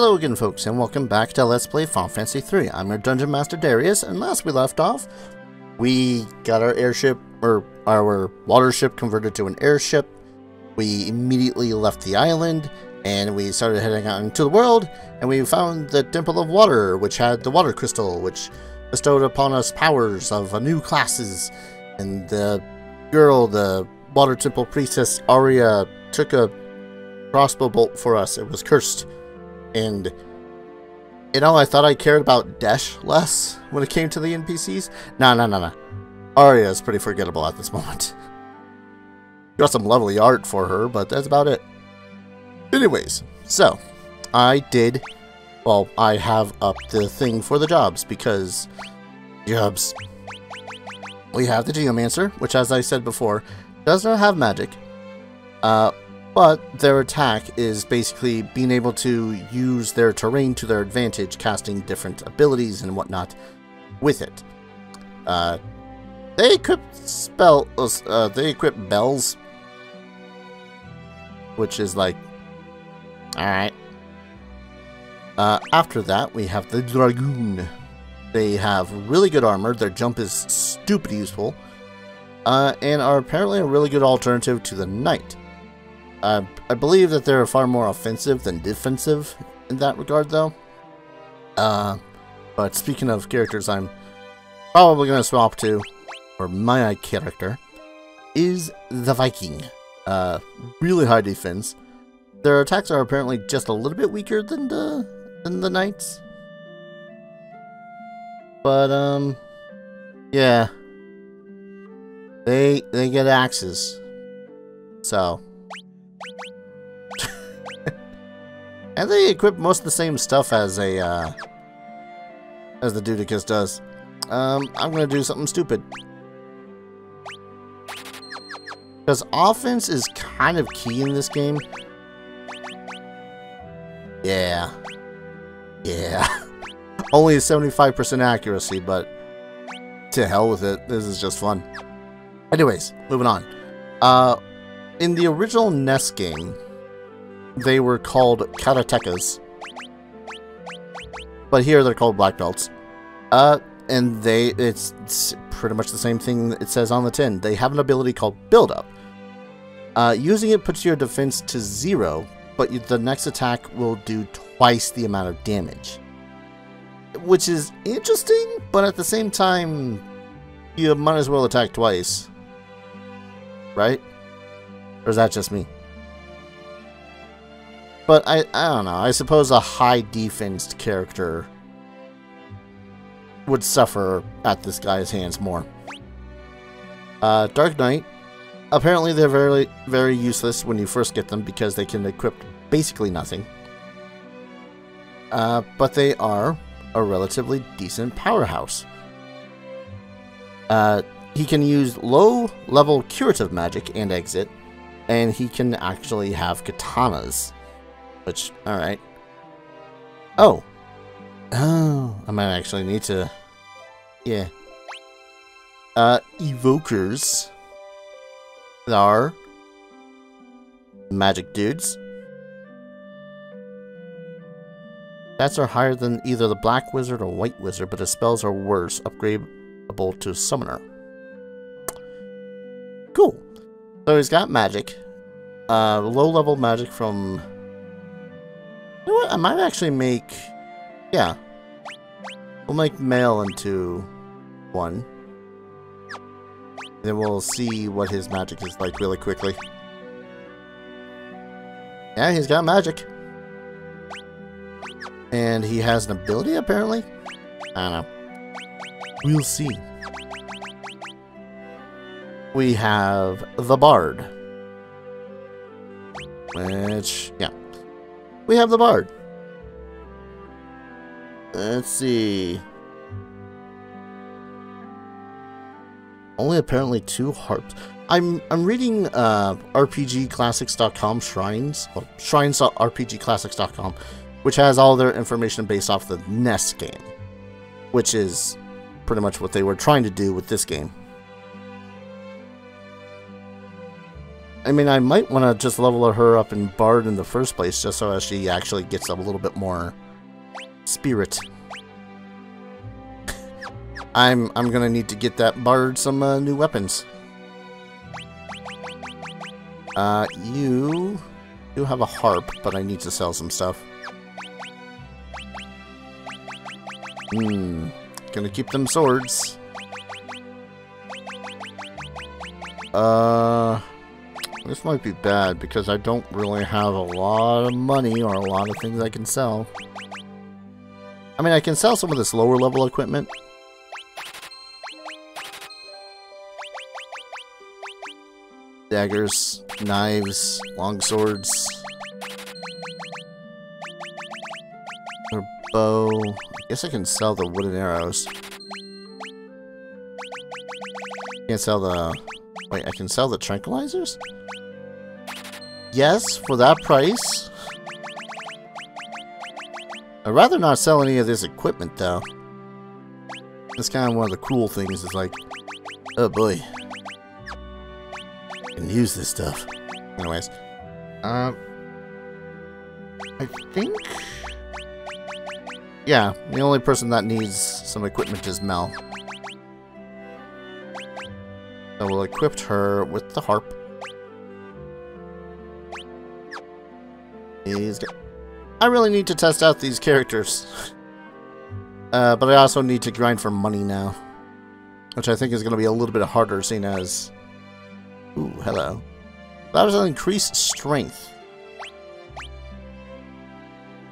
Hello again folks and welcome back to Let's Play Final Fantasy 3. I'm your Dungeon Master Darius and last we left off we got our airship or our water ship converted to an airship. We immediately left the island and we started heading out into the world and we found the Temple of Water which had the water crystal which bestowed upon us powers of new classes and the girl, the water temple priestess Aria took a crossbow bolt for us. It was cursed and you know, I thought I cared about Desch less when it came to the NPCs. No, no, no, no. Aria is pretty forgettable at this moment. Got some lovely art for her, but that's about it. Anyways, so, I did, well, I have up the thing for the jobs, because jobs. We have the Geomancer, which as I said before, does not have magic. Uh, but their attack is basically being able to use their terrain to their advantage, casting different abilities and whatnot with it. Uh, they equip spell, uh, they equip bells, which is like, all right. Uh, after that, we have the Dragoon. They have really good armor. Their jump is stupid useful, uh, and are apparently a really good alternative to the Knight. I believe that they're far more offensive than defensive in that regard, though. Uh, but speaking of characters I'm probably going to swap to, or my character, is the Viking. Uh, really high defense. Their attacks are apparently just a little bit weaker than the, than the Knights. But, um, yeah. They, they get axes. So, And they equip most of the same stuff as a, uh, as the Dudicus does. Um, I'm gonna do something stupid. Because offense is kind of key in this game. Yeah. Yeah. Only 75% accuracy, but to hell with it. This is just fun. Anyways, moving on. Uh, in the original NES game, they were called karatekas. But here they're called black belts. Uh, and they, it's, it's pretty much the same thing it says on the tin. They have an ability called Build Up. Uh, using it puts your defense to zero, but the next attack will do twice the amount of damage. Which is interesting, but at the same time, you might as well attack twice. Right? Or is that just me? But I, I don't know. I suppose a high defense character would suffer at this guy's hands more. Uh, Dark Knight. Apparently they're very, very useless when you first get them because they can equip basically nothing. Uh, but they are a relatively decent powerhouse. Uh, he can use low-level curative magic and exit, and he can actually have katanas. Which, alright. Oh. Oh, I might actually need to... Yeah. Uh, evokers are magic dudes. Stats are higher than either the Black Wizard or White Wizard, but his spells are worse, upgradable to Summoner. Cool. So he's got magic. Uh, low-level magic from you know what? I might actually make... Yeah. We'll make MaeL into one. Then we'll see what his magic is like really quickly. Yeah, he's got magic. And he has an ability, apparently? I don't know. We'll see. We have the Bard. Which, yeah. We have the bard. Let's see. Only apparently two harps. I'm I'm reading uh, RPGClassics.com shrines, well, shrines.rpgclassics.com, which has all their information based off the NES game, which is pretty much what they were trying to do with this game. I mean, I might want to just level her up in Bard in the first place, just so as she actually gets a little bit more spirit. I'm I'm gonna need to get that Bard some uh, new weapons. Uh, you do have a harp, but I need to sell some stuff. Hmm, gonna keep them swords. Uh, this might be bad because I don't really have a lot of money or a lot of things I can sell. I mean, I can sell some of this lower level equipment. Daggers, knives, long swords. Or bow. I guess I can sell the wooden arrows. Can't sell the... Wait, I can sell the tranquilizers? Yes, for that price. I'd rather not sell any of this equipment, though. That's kind of one of the cool things, is like, oh boy. I can use this stuff. Anyways. Um, I think... Yeah, the only person that needs some equipment is Mel. So we'll equip her with the harp. He's I really need to test out these characters. Uh, but I also need to grind for money now. Which I think is going to be a little bit harder, seeing as... Ooh, hello. That was an increased strength.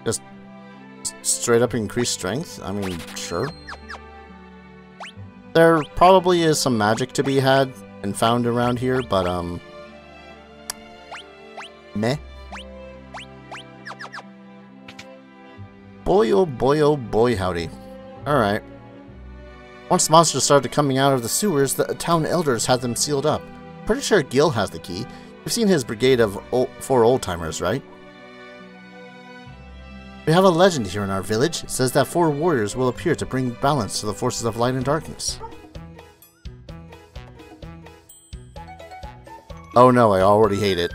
Just straight up increased strength? I mean, sure. There probably is some magic to be had and found around here, but, um... Meh. Boy, oh boy, oh boy, howdy. Alright. Once the monsters started coming out of the sewers, the town elders had them sealed up. Pretty sure Gil has the key. You've seen his brigade of old, four old-timers, right? We have a legend here in our village. It says that four warriors will appear to bring balance to the forces of light and darkness. Oh no, I already hate it.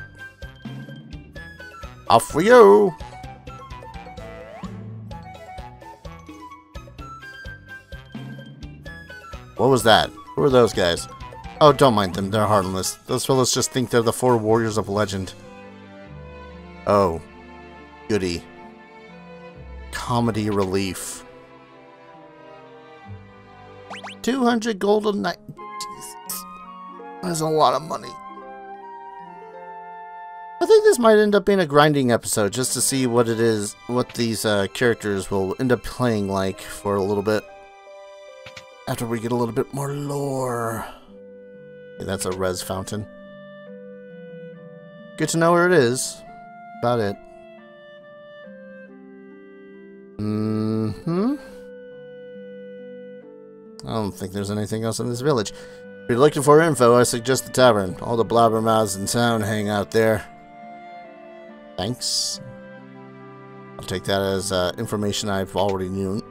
Off for you! What was that? Who are those guys? Oh, don't mind them. They're harmless. Those fellows just think they're the four warriors of legend. Oh. Goody. Comedy relief. 200 golden night. That's a lot of money. I think this might end up being a grinding episode just to see what it is, what these uh, characters will end up playing like for a little bit after we get a little bit more lore. That's a res fountain. Good to know where it is. About it. Mm-hmm. I don't think there's anything else in this village. If you're looking for info, I suggest the tavern. All the blabbermouths in town hang out there. Thanks. I'll take that as uh, information I've already known.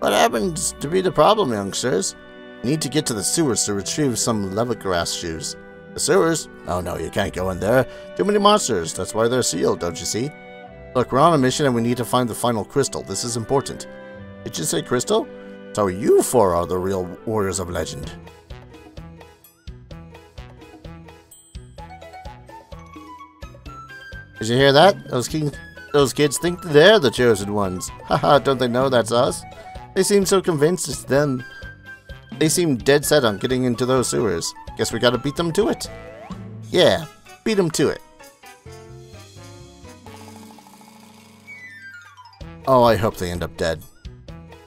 What happens to be the problem, youngsters? Need to get to the sewers to retrieve some leathergrass shoes. The sewers? Oh no, you can't go in there. Too many monsters. That's why they're sealed, don't you see? Look, we're on a mission and we need to find the final crystal. This is important. Did you say crystal? So you four are the real warriors of legend. Did you hear that? Those king, those kids think they're the chosen ones. Haha, don't they know that's us? They seem so convinced it's them. They seem dead set on getting into those sewers. Guess we gotta beat them to it. Yeah, beat them to it. Oh, I hope they end up dead.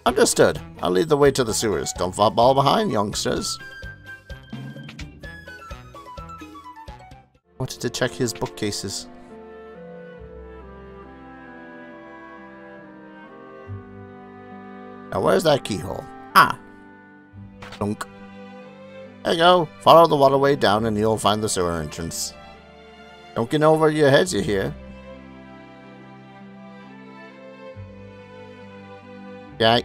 Understood. I'll lead the way to the sewers. Don't fall behind, youngsters. Wanted to check his bookcases. Now where's that keyhole? Ah. Dunk. There you go. Follow the waterway down and you'll find the sewer entrance. Don't get over your heads, you hear? Okay.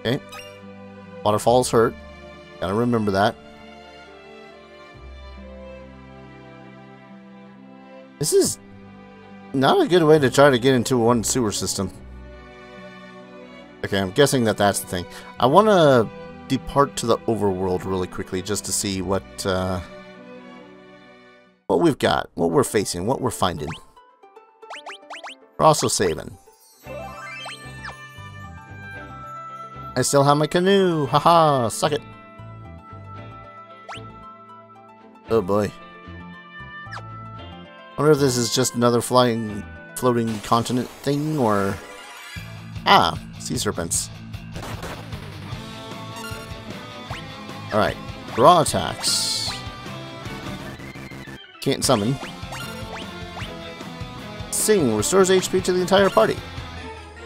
Okay. Waterfalls hurt. Gotta remember that. This is not a good way to try to get into one sewer system. Okay, I'm guessing that that's the thing. I want to depart to the overworld really quickly just to see what uh, what we've got, what we're facing, what we're finding. We're also saving. I still have my canoe! Haha! Suck it! Oh boy. Wonder if this is just another flying, floating continent thing, or... Ah, sea serpents. Alright, raw attacks. Can't summon. Sing restores HP to the entire party.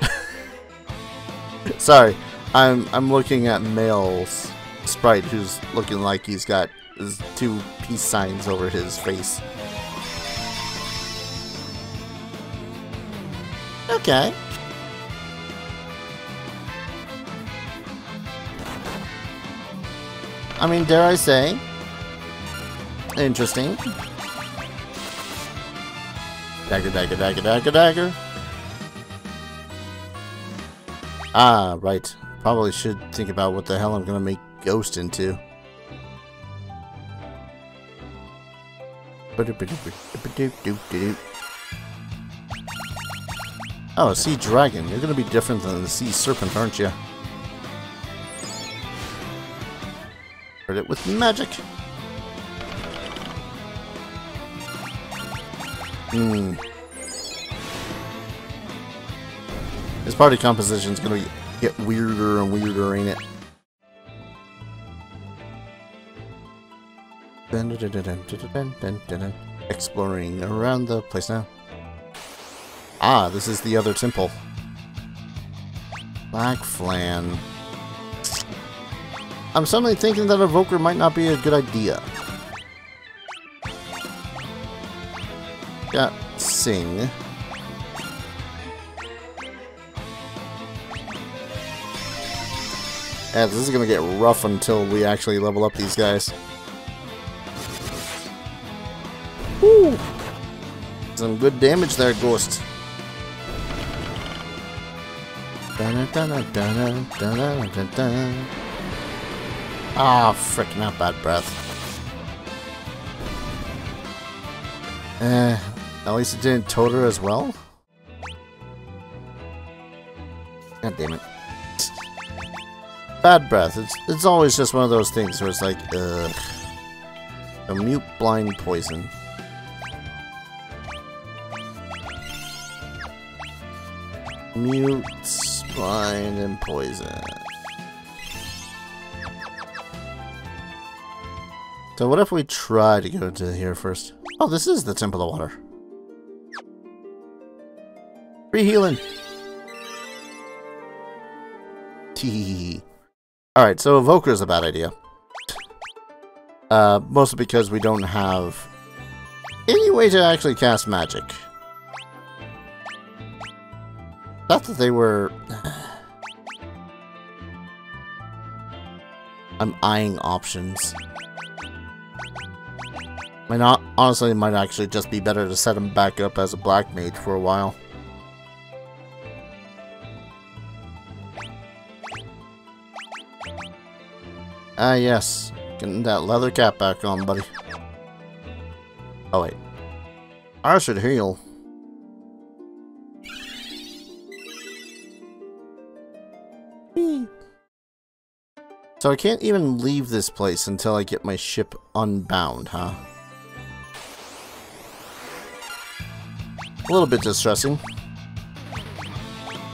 Sorry, I'm I'm looking at MaeL's sprite who's looking like he's got his two peace signs over his face. Okay. I mean, dare I say, interesting. Dagger, dagger, dagger, dagger, dagger. Ah, right. Probably should think about what the hell I'm gonna make Ghost into. Oh, Sea Dragon. You're gonna be different than the Sea Serpent, aren't you? Hurt it with magic. Hmm. This party composition is gonna get weirder and weirder, ain't it? Exploring around the place now. Ah, this is the other temple. Black Flan. I'm suddenly thinking that Evoker might not be a good idea. Got Sing. Yeah, this is gonna get rough until we actually level up these guys. Woo! Some good damage there, Ghost. Ah, frick, not bad breath. Eh, at least it didn't tote her as well? God damn it. Bad breath. It's it's always just one of those things where it's like, ugh. A mute blind poison. Mute, blind, and poison. So what if we try to go into here first? Oh, this is the Temple of Water. Free healing. Alright, so Evoker is a bad idea. Uh, mostly because we don't have any way to actually cast magic. Not that they were... I'm eyeing options. Might not, honestly, it might actually just be better to set him back up as a black mage for a while. Ah, yes. Getting that leather cap back on, buddy. Oh, wait. I should heal. So I can't even leave this place until I get my ship unbound, huh? A little bit distressing.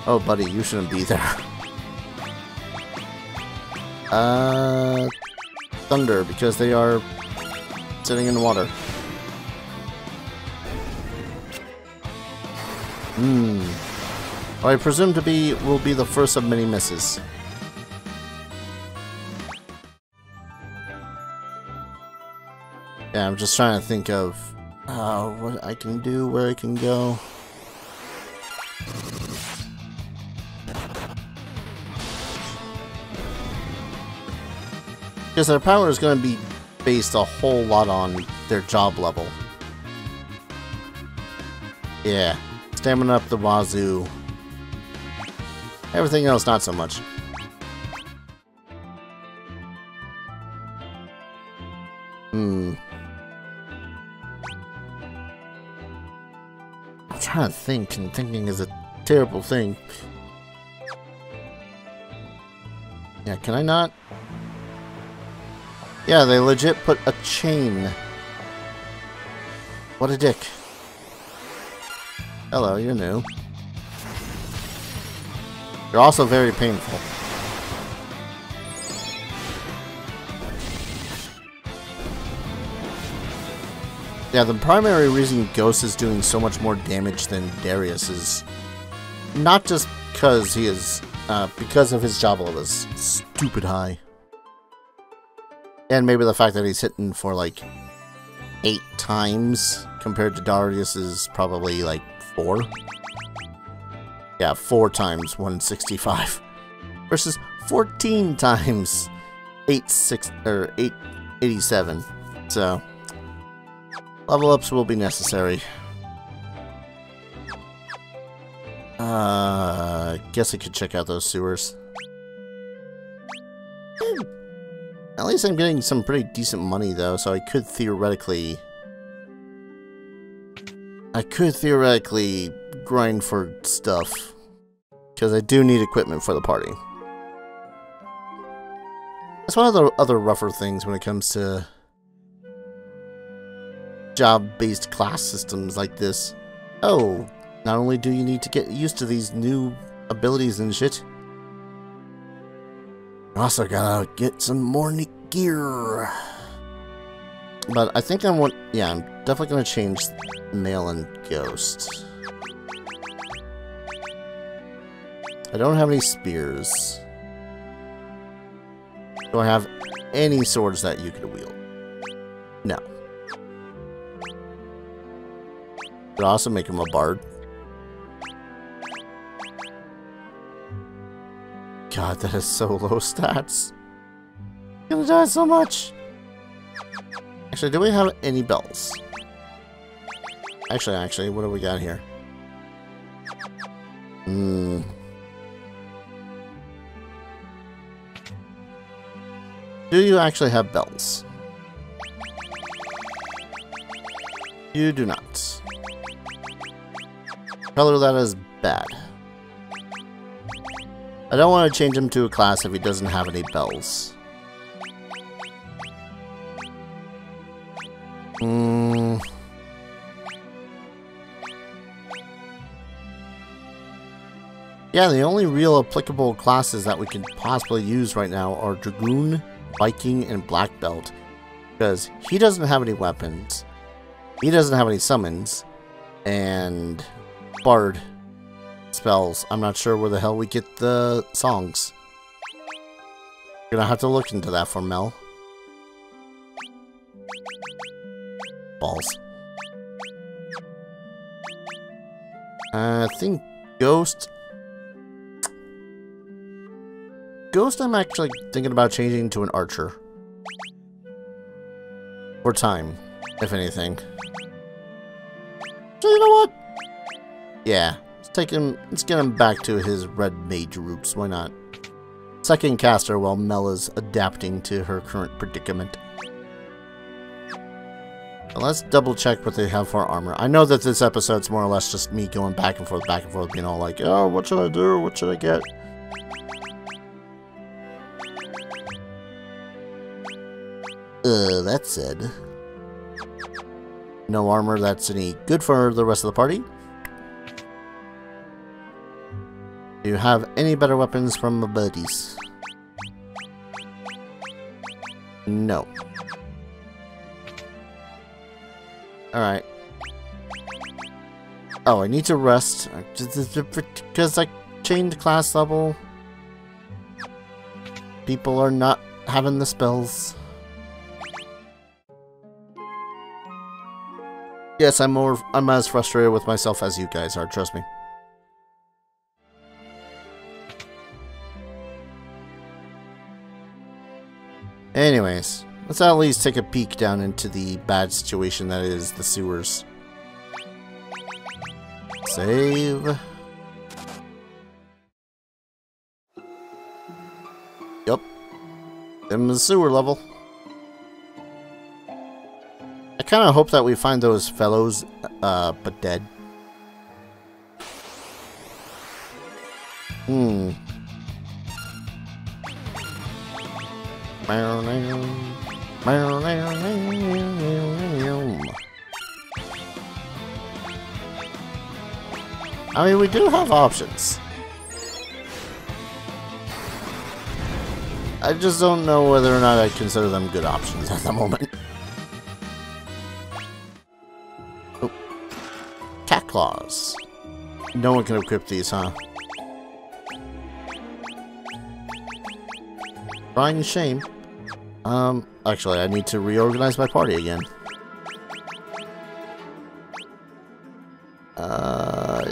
Oh, buddy, you shouldn't be there. Uh, thunder, because they are sitting in the water. Hmm. I presume to be will be the first of many misses. Yeah, I'm just trying to think of uh, what I can do, where I can go. Because their power is going to be based a whole lot on their job level. Yeah. Stamina up the wazoo. Everything else, not so much. Hmm. Trying to think, and thinking is a terrible thing. Yeah, can I not? Yeah, they legit put a chain. What a dick. Hello, you're new. You're also very painful. Yeah, the primary reason Ghost is doing so much more damage than Darius is not just because he is, uh, because of his job level is stupid high. And maybe the fact that he's hitting for like eight times compared to Darius's probably like four. Yeah, four times 165 versus 14 times 86 or 887. So level ups will be necessary. Uh, guess I could check out those sewers. At least I'm getting some pretty decent money though, so I could theoretically... I could theoretically grind for stuff. Because I do need equipment for the party. That's one of the other rougher things when it comes to job-based class systems like this. Oh, not only do you need to get used to these new abilities and shit, also gotta get some more gear. But I think I want, yeah, I'm definitely gonna change MaeL and ghost. I don't have any spears. Do I have any swords that you could wield? No. Could also make him a bard. God, that is so low stats. Gonna die so much. Actually, do we have any bells? Actually, actually, what do we got here? Hmm. Do you actually have bells? You do not. Color that is bad. I don't want to change him to a class if he doesn't have any bells. Hmm. Yeah, the only real applicable classes that we can possibly use right now are Dragoon, Viking, and Black Belt. Because he doesn't have any weapons, he doesn't have any summons, and Bard spells. I'm not sure where the hell we get the songs. Gonna have to look into that for Mel. Balls. Uh, I think Ghost... Ghost I'm actually thinking about changing to an Archer. For time, if anything. So you know what? Yeah, let's take him, let's get him back to his red mage roots, why not? Second caster while Mel is adapting to her current predicament. let's double check what they have for armor. I know that this episode's more or less just me going back and forth, back and forth, being all like, oh, what should I do? What should I get? Uh, that said, no armor that's any good for the rest of the party. Do you have any better weapons from the? No. Alright. Oh, I need to rest. Because I changed class level. People are not having the spells. Yes, I'm more I'm as frustrated with myself as you guys are, trust me. Anyways, let's at least take a peek down into the bad situation that is the sewers. Save. Yep. In the sewer level. I kind of hope that we find those fellows, uh, but dead. Hmm. I mean, we do have options. I just don't know whether or not I consider them good options at the moment. Oh. Cat claws. No one can equip these, huh? Crying shame. Um, actually, I need to reorganize my party again. Uh,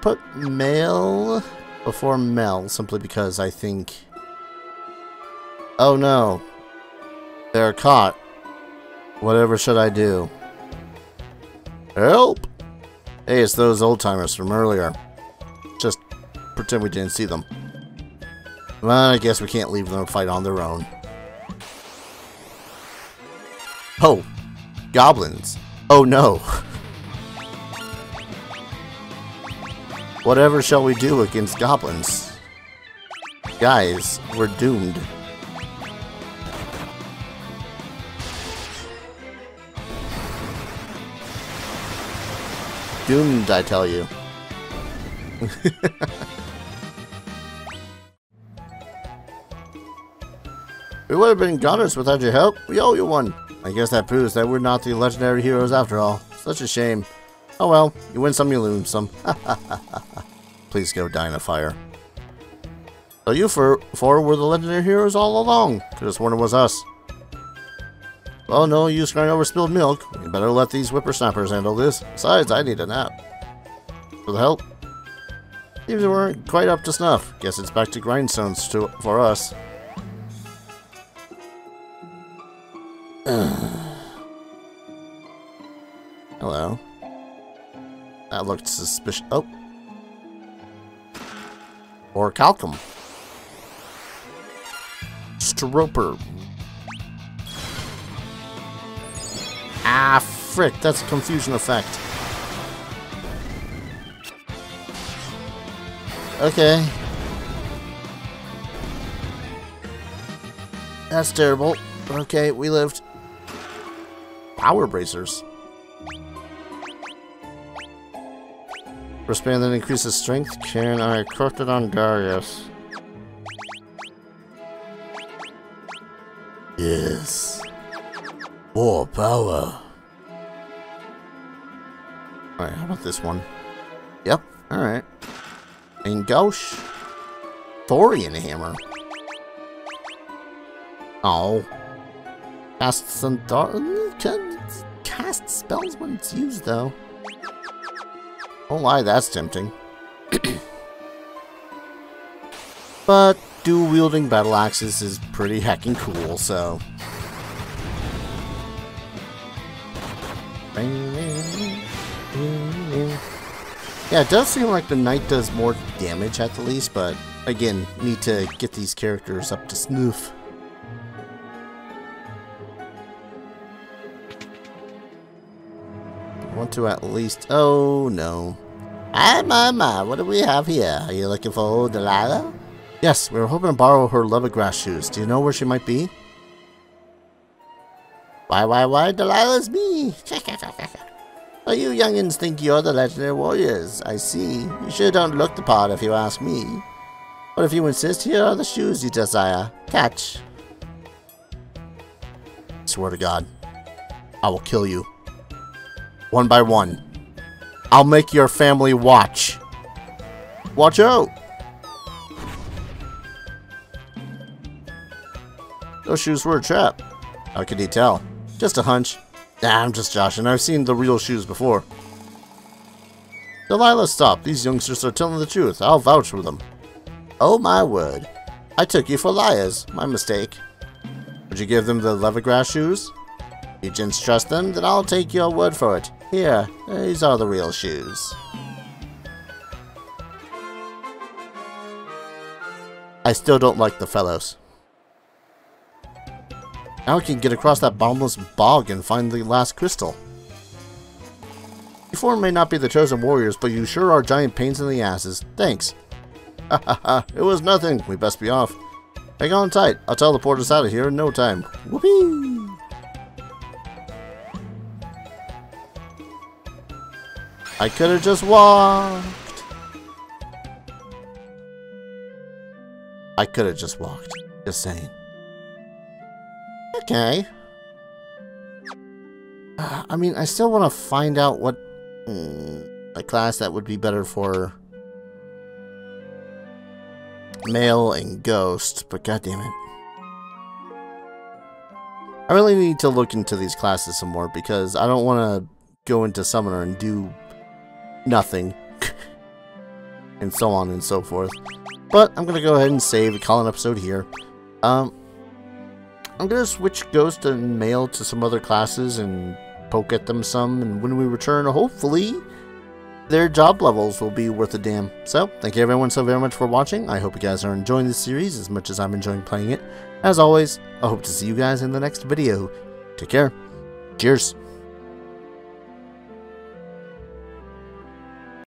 put MaeL before Mel, simply because I think... Oh no. They're caught. Whatever should I do? Help! Hey, it's those old-timers from earlier. Just pretend we didn't see them. Well, I guess we can't leave them fight on their own. Oh, goblins. Oh no. Whatever shall we do against goblins? Guys, we're doomed. Doomed, I tell you. we would have been goners without your help. We owe you one. I guess that proves that we're not the legendary heroes after all. Such a shame. Oh well, you win some, you lose some. Please go die in a fire. So you for four were the legendary heroes all along. Could have sworn it was us. Well, no use crying over spilled milk. We better let these whippersnappers handle this. Besides, I need a nap. For the help? Seems we weren't quite up to snuff. Guess it's back to grindstones to, for us. Hello. That looked suspicious. Oh. Or Calcum. Stroper. Ah, frick. That's a confusion effect. Okay. That's terrible. Okay, we lived. Power bracers. Respond that increases strength. Can I equip it on Darius? Yes. More power. Alright, how about this one? Yep, alright. And Gauche. Thorian Hammer. Oh. Cast some can cast spells when it's used though. Oh lie, that's tempting. but dual wielding battle axes is pretty heckin' cool, so. Yeah, it does seem like the knight does more damage at the least, but again, need to get these characters up to snuff. Want to at least... Oh, no. Ah, my, my, what do we have here? Are you looking for old Delilah? Yes, we were hoping to borrow her leather shoes. Do you know where she might be? Why, why, why, Delilah's me! oh, you youngins think you're the legendary warriors. I see. You sure don't look the part if you ask me. But if you insist, here are the shoes you desire. Catch. Swear to God, I will kill you. One by one. I'll make your family watch. Watch out! Those shoes were a trap. How could he tell? Just a hunch. Nah, I'm just joshing. I've seen the real shoes before. Delilah, stop. These youngsters are telling the truth. I'll vouch for them. Oh my word. I took you for liars. My mistake. Would you give them the leathergrass shoes? You gents trust them? Then I'll take your word for it. Here, these are the real shoes. I still don't like the fellows. Now we can get across that bottomless bog and find the last crystal. You four may not be the chosen warriors, but you sure are giant pains in the asses. Thanks. Ha ha ha, it was nothing. We best be off. Hang on tight. I'll teleport us out of here in no time. Whoopee! I could have just walked. I could have just walked. Just saying. Okay. Uh, I mean, I still want to find out what mm, a class that would be better for MaeL and ghost, but goddamn it. I really need to look into these classes some more because I don't want to go into Summoner and do nothing. and so on and so forth. But I'm going to go ahead and save, call an episode here. Um, I'm going to switch Ghost and MaeL to some other classes and poke at them some. And when we return, hopefully, their job levels will be worth a damn. So, thank you everyone so very much for watching. I hope you guys are enjoying this series as much as I'm enjoying playing it. As always, I hope to see you guys in the next video. Take care. Cheers.